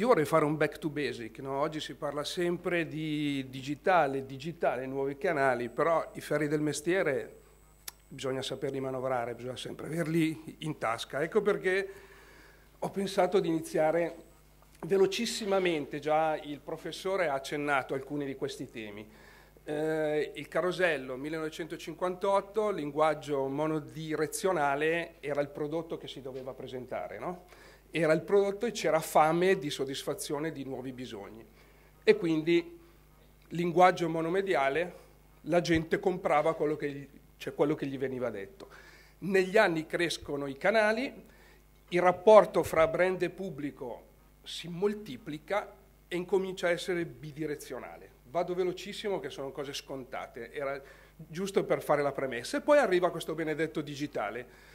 io vorrei fare un back to basic, no? oggi si parla sempre di digitale, digitale, nuovi canali, però i ferri del mestiere bisogna saperli manovrare, bisogna sempre averli in tasca. Ecco perché ho pensato di iniziare velocissimamente, già il professore ha accennato alcuni di questi temi. Eh, il carosello 1958, linguaggio monodirezionale, era il prodotto che si doveva presentare, no? Era il prodotto e c'era fame di soddisfazione di nuovi bisogni. E quindi linguaggio monomediale, la gente comprava quello che, gli, cioè quello che gli veniva detto. Negli anni crescono i canali, il rapporto fra brand e pubblico si moltiplica e incomincia a essere bidirezionale. Vado velocissimo che sono cose scontate, era giusto per fare la premessa. E poi arriva questo benedetto digitale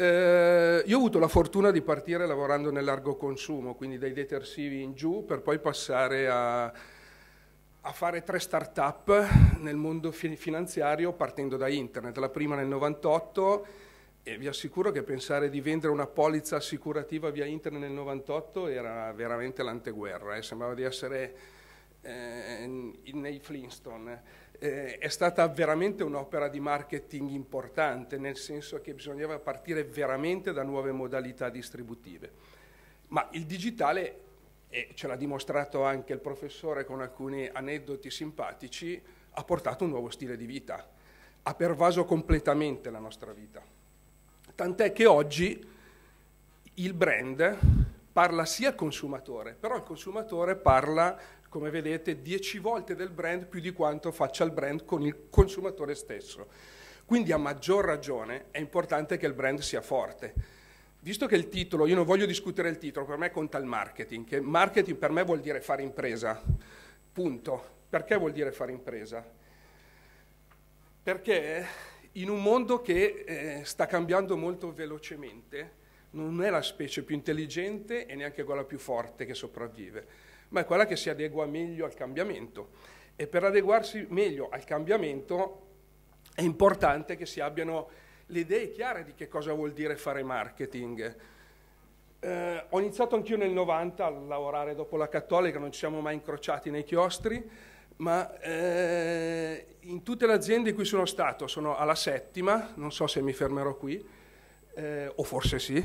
eh, io ho avuto la fortuna di partire lavorando nel largo consumo, quindi dai detersivi in giù, per poi passare a, a fare tre start-up nel mondo finanziario partendo da internet. La prima nel 98 e vi assicuro che pensare di vendere una polizza assicurativa via internet nel 98 era veramente l'anteguerra, eh? sembrava di essere eh, nei Flintstone eh, è stata veramente un'opera di marketing importante, nel senso che bisognava partire veramente da nuove modalità distributive. Ma il digitale, e ce l'ha dimostrato anche il professore con alcuni aneddoti simpatici, ha portato un nuovo stile di vita, ha pervaso completamente la nostra vita. Tant'è che oggi il brand parla sia al consumatore, però il consumatore parla come vedete, 10 volte del brand più di quanto faccia il brand con il consumatore stesso. Quindi a maggior ragione è importante che il brand sia forte. Visto che il titolo, io non voglio discutere il titolo, per me conta il marketing, che marketing per me vuol dire fare impresa, punto. Perché vuol dire fare impresa? Perché in un mondo che eh, sta cambiando molto velocemente, non è la specie più intelligente e neanche quella più forte che sopravvive ma è quella che si adegua meglio al cambiamento. E per adeguarsi meglio al cambiamento è importante che si abbiano le idee chiare di che cosa vuol dire fare marketing. Eh, ho iniziato anch'io nel 90 a lavorare dopo la Cattolica, non ci siamo mai incrociati nei chiostri, ma eh, in tutte le aziende in cui sono stato, sono alla settima, non so se mi fermerò qui, eh, o forse sì,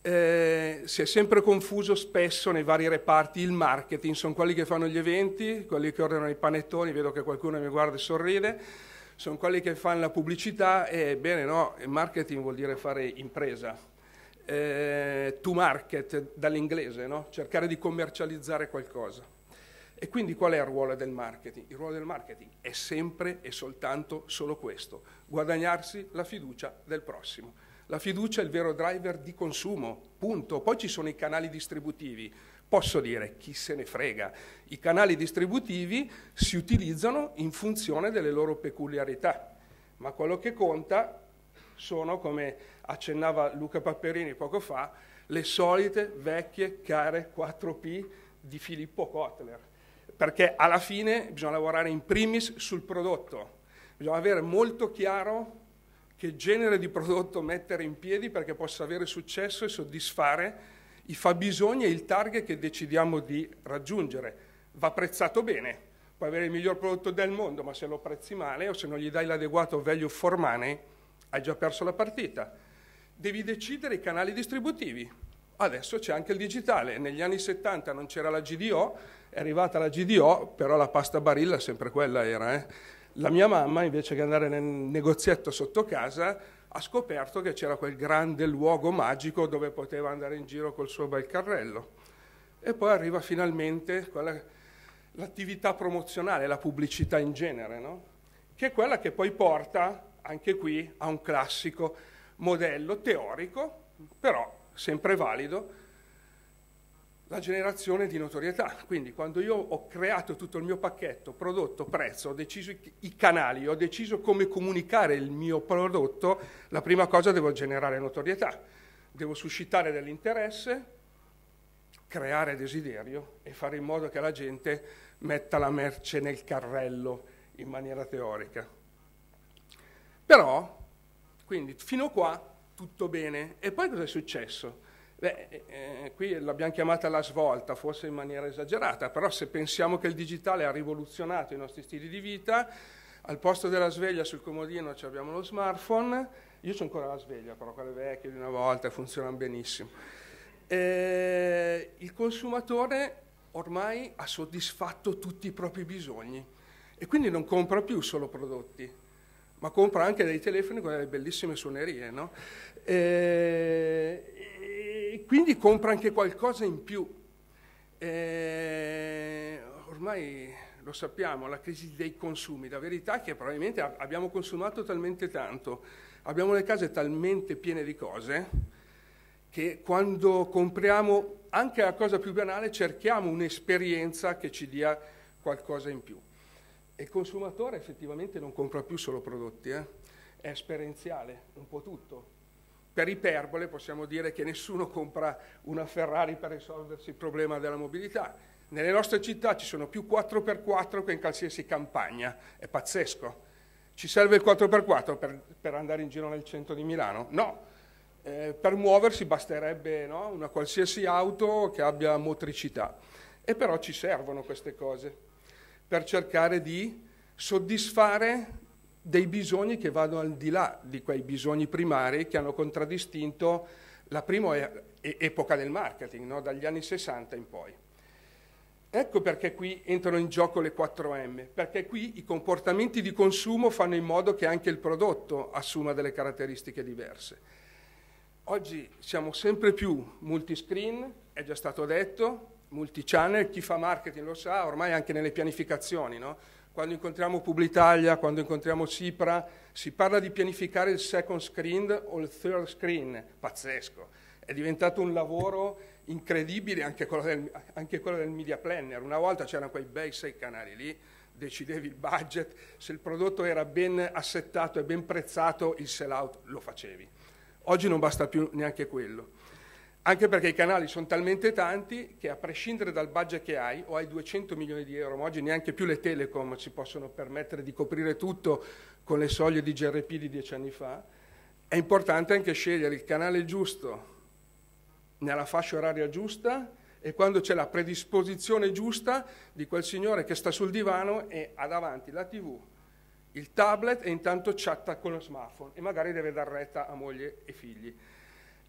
eh, si è sempre confuso spesso nei vari reparti il marketing, sono quelli che fanno gli eventi, quelli che ordinano i panettoni, vedo che qualcuno mi guarda e sorride, sono quelli che fanno la pubblicità e bene no, marketing vuol dire fare impresa, eh, to market dall'inglese, no? cercare di commercializzare qualcosa. E quindi qual è il ruolo del marketing? Il ruolo del marketing è sempre e soltanto solo questo, guadagnarsi la fiducia del prossimo. La fiducia è il vero driver di consumo, punto. Poi ci sono i canali distributivi. Posso dire, chi se ne frega. I canali distributivi si utilizzano in funzione delle loro peculiarità, ma quello che conta sono, come accennava Luca Papperini poco fa, le solite vecchie care 4P di Filippo Kotler, perché alla fine bisogna lavorare in primis sul prodotto, bisogna avere molto chiaro che genere di prodotto mettere in piedi perché possa avere successo e soddisfare i fabbisogni e il target che decidiamo di raggiungere. Va prezzato bene, puoi avere il miglior prodotto del mondo, ma se lo prezzi male o se non gli dai l'adeguato value for money, hai già perso la partita. Devi decidere i canali distributivi. Adesso c'è anche il digitale. Negli anni 70 non c'era la GDO, è arrivata la GDO, però la pasta barilla sempre quella era. Eh? La mia mamma, invece che andare nel negozietto sotto casa, ha scoperto che c'era quel grande luogo magico dove poteva andare in giro col suo bel carrello. E poi arriva finalmente l'attività promozionale, la pubblicità in genere, no? che è quella che poi porta anche qui a un classico modello teorico, però sempre valido, la generazione di notorietà. Quindi quando io ho creato tutto il mio pacchetto, prodotto, prezzo, ho deciso i, canali, ho deciso come comunicare il mio prodotto, la prima cosa devo generare notorietà, devo suscitare dell'interesse, creare desiderio e fare in modo che la gente metta la merce nel carrello in maniera teorica. Però, quindi fino a qua tutto bene. E poi cosa è successo? Beh, eh, qui l'abbiamo chiamata la svolta, forse in maniera esagerata, però se pensiamo che il digitale ha rivoluzionato i nostri stili di vita, al posto della sveglia sul comodino abbiamo lo smartphone, io ho ancora la sveglia, però quelle vecchie di una volta funzionano benissimo. Eh, il consumatore ormai ha soddisfatto tutti i propri bisogni e quindi non compra più solo prodotti, ma compra anche dei telefoni con delle bellissime suonerie, no? Eh, quindi compra anche qualcosa in più. E ormai lo sappiamo, la crisi dei consumi, la verità è che probabilmente abbiamo consumato talmente tanto, abbiamo le case talmente piene di cose, che quando compriamo anche la cosa più banale cerchiamo un'esperienza che ci dia qualcosa in più. E il consumatore effettivamente non compra più solo prodotti, eh? è esperienziale, un po' tutto per iperbole possiamo dire che nessuno compra una Ferrari per risolversi il problema della mobilità. Nelle nostre città ci sono più 4x4 che in qualsiasi campagna, è pazzesco. Ci serve il 4x4 per, per andare in giro nel centro di Milano? No, eh, per muoversi basterebbe no? una qualsiasi auto che abbia motricità. E però ci servono queste cose per cercare di soddisfare dei bisogni che vanno al di là di quei bisogni primari che hanno contraddistinto la prima epoca del marketing, no? dagli anni 60 in poi. Ecco perché qui entrano in gioco le 4M, perché qui i comportamenti di consumo fanno in modo che anche il prodotto assuma delle caratteristiche diverse. Oggi siamo sempre più multiscreen, è già stato detto, multichannel, chi fa marketing lo sa, ormai anche nelle pianificazioni, no? Quando incontriamo Publitalia, quando incontriamo Cipra, si parla di pianificare il second screen o il third screen, pazzesco. È diventato un lavoro incredibile anche quello del, anche quello del media planner. Una volta c'erano quei bei sei canali lì, decidevi il budget, se il prodotto era ben assettato e ben prezzato, il sell out lo facevi. Oggi non basta più neanche quello anche perché i canali sono talmente tanti che a prescindere dal budget che hai, o hai 200 milioni di euro, ma oggi neanche più le telecom si possono permettere di coprire tutto con le soglie di GRP di dieci anni fa, è importante anche scegliere il canale giusto nella fascia oraria giusta e quando c'è la predisposizione giusta di quel signore che sta sul divano e ha davanti la tv, il tablet e intanto chatta con lo smartphone e magari deve dar retta a moglie e figli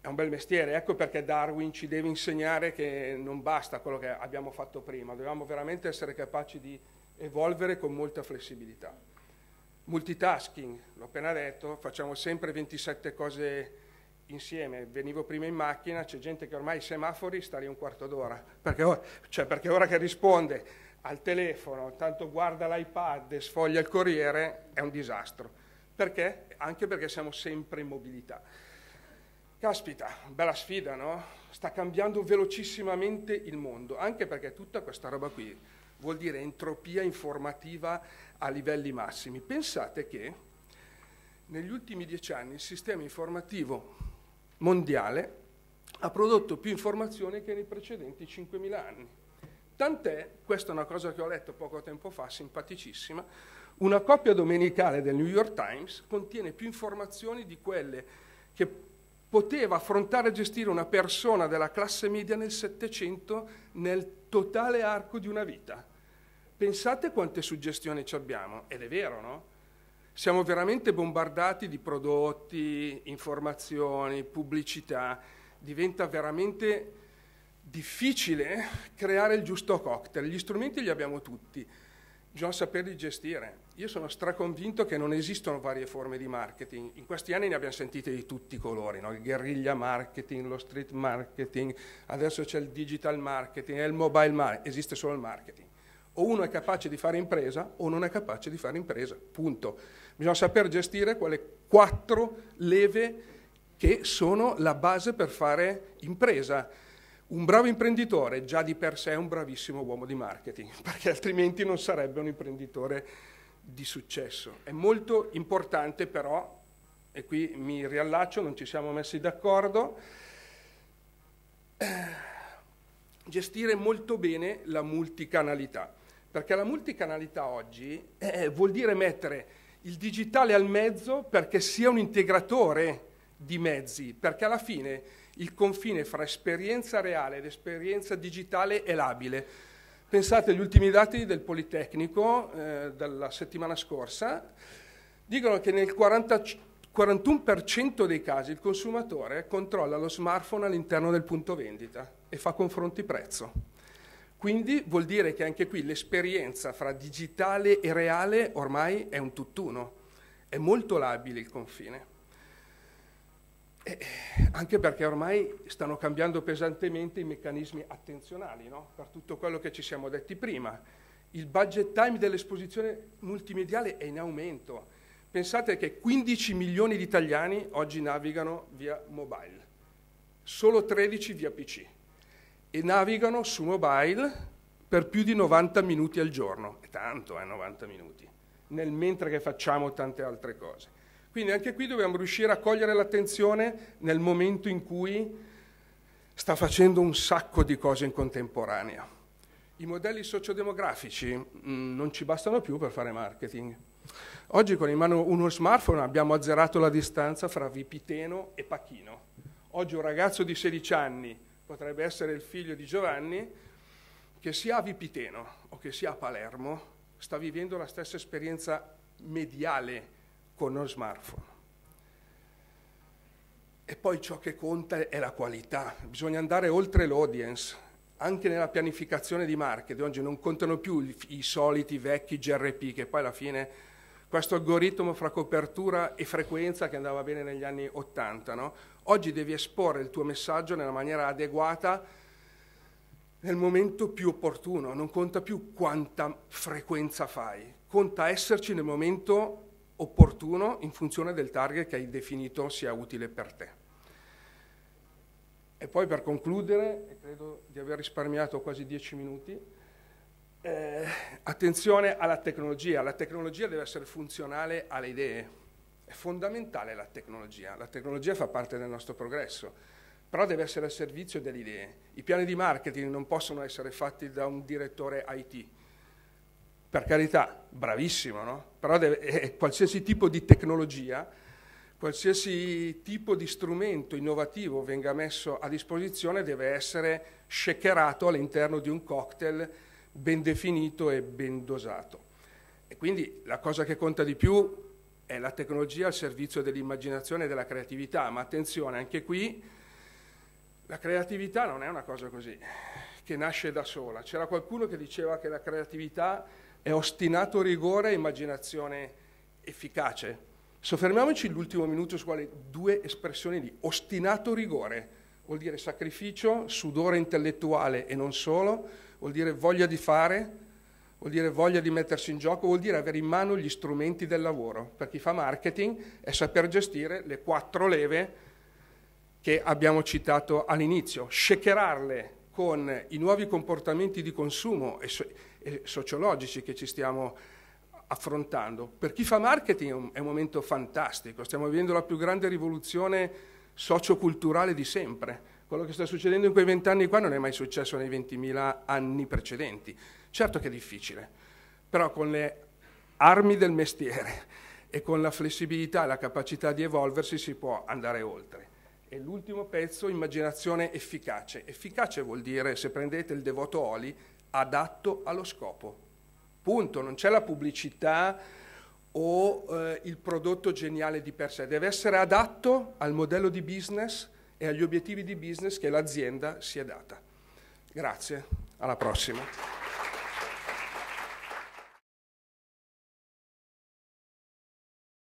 è un bel mestiere, ecco perché Darwin ci deve insegnare che non basta quello che abbiamo fatto prima, dobbiamo veramente essere capaci di evolvere con molta flessibilità. Multitasking, l'ho appena detto, facciamo sempre 27 cose insieme. Venivo prima in macchina, c'è gente che ormai i semafori sta lì un quarto d'ora, perché, ora, cioè perché ora che risponde al telefono, tanto guarda l'iPad e sfoglia il Corriere, è un disastro. Perché? Anche perché siamo sempre in mobilità. Caspita, bella sfida, no? Sta cambiando velocissimamente il mondo, anche perché tutta questa roba qui vuol dire entropia informativa a livelli massimi. Pensate che negli ultimi dieci anni il sistema informativo mondiale ha prodotto più informazioni che nei precedenti 5.000 anni. Tant'è, questa è una cosa che ho letto poco tempo fa, simpaticissima, una copia domenicale del New York Times contiene più informazioni di quelle che poteva affrontare e gestire una persona della classe media nel Settecento nel totale arco di una vita. Pensate quante suggestioni ci abbiamo, ed è vero, no? Siamo veramente bombardati di prodotti, informazioni, pubblicità, diventa veramente difficile creare il giusto cocktail. Gli strumenti li abbiamo tutti, bisogna saperli gestire. Io sono straconvinto che non esistono varie forme di marketing. In questi anni ne abbiamo sentite di tutti i colori, no? il guerriglia marketing, lo street marketing, adesso c'è il digital marketing, è il mobile marketing, esiste solo il marketing. O uno è capace di fare impresa o non è capace di fare impresa, punto. Bisogna saper gestire quelle quattro leve che sono la base per fare impresa un bravo imprenditore già di per sé è un bravissimo uomo di marketing, perché altrimenti non sarebbe un imprenditore di successo. È molto importante però, e qui mi riallaccio, non ci siamo messi d'accordo, eh, gestire molto bene la multicanalità, perché la multicanalità oggi eh, vuol dire mettere il digitale al mezzo perché sia un integratore di mezzi, perché alla fine il confine fra esperienza reale ed esperienza digitale è labile. Pensate agli ultimi dati del Politecnico eh, della settimana scorsa, dicono che nel 40, 41% dei casi il consumatore controlla lo smartphone all'interno del punto vendita e fa confronti prezzo. Quindi vuol dire che anche qui l'esperienza fra digitale e reale ormai è un tutt'uno, è molto labile il confine. E anche perché ormai stanno cambiando pesantemente i meccanismi attenzionali, no? per tutto quello che ci siamo detti prima. Il budget time dell'esposizione multimediale è in aumento Pensate che 15 milioni di italiani oggi navigano via mobile, solo 13 via PC e navigano su mobile per più di 90 minuti al giorno. È tanto, eh, 90 minuti, nel mentre che facciamo tante altre cose. Quindi anche qui dobbiamo riuscire a cogliere l'attenzione nel momento in cui sta facendo un sacco di cose in contemporanea. I modelli sociodemografici mh, mm, non ci bastano più per fare marketing. Oggi con in mano uno smartphone abbiamo azzerato la distanza fra Vipiteno e Pachino. Oggi un ragazzo di 16 anni potrebbe essere il figlio di Giovanni che sia a Vipiteno o che sia a Palermo sta vivendo la stessa esperienza mediale con uno smartphone. E poi ciò che conta è la qualità, bisogna andare oltre l'audience, anche nella pianificazione di marketing. Oggi non contano più i, i soliti vecchi GRP che poi alla fine questo algoritmo fra copertura e frequenza che andava bene negli anni 80. No? Oggi devi esporre il tuo messaggio nella maniera adeguata nel momento più opportuno, non conta più quanta frequenza fai, conta esserci nel momento opportuno in funzione del target che hai definito sia utile per te. E poi per concludere, e credo di aver risparmiato quasi dieci minuti, eh, attenzione alla tecnologia, la tecnologia deve essere funzionale alle idee, è fondamentale la tecnologia, la tecnologia fa parte del nostro progresso, però deve essere al servizio delle idee. I piani di marketing non possono essere fatti da un direttore IT, per carità, bravissimo, no? però deve, eh, qualsiasi tipo di tecnologia, qualsiasi tipo di strumento innovativo venga messo a disposizione deve essere shakerato all'interno di un cocktail ben definito e ben dosato. E quindi la cosa che conta di più è la tecnologia al servizio dell'immaginazione e della creatività, ma attenzione, anche qui la creatività non è una cosa così, che nasce da sola. C'era qualcuno che diceva che la creatività è ostinato rigore e immaginazione efficace. Soffermiamoci l'ultimo minuto su quale due espressioni di ostinato rigore, vuol dire sacrificio, sudore intellettuale e non solo, vuol dire voglia di fare, vuol dire voglia di mettersi in gioco, vuol dire avere in mano gli strumenti del lavoro. Per chi fa marketing è saper gestire le quattro leve che abbiamo citato all'inizio, shakerarle con i nuovi comportamenti di consumo e, so- e sociologici che ci stiamo affrontando. Per chi fa marketing è un momento fantastico, stiamo vivendo la più grande rivoluzione socioculturale di sempre quello che sta succedendo in quei vent'anni qua non è mai successo nei 20.000 anni precedenti. Certo che è difficile, però con le armi del mestiere e con la flessibilità e la capacità di evolversi si può andare oltre. E l'ultimo pezzo, immaginazione efficace. Efficace vuol dire, se prendete il devoto Oli, adatto allo scopo. Punto, non c'è la pubblicità o eh, il prodotto geniale di per sé, deve essere adatto al modello di business e agli obiettivi di business che l'azienda si è data. Grazie, alla prossima.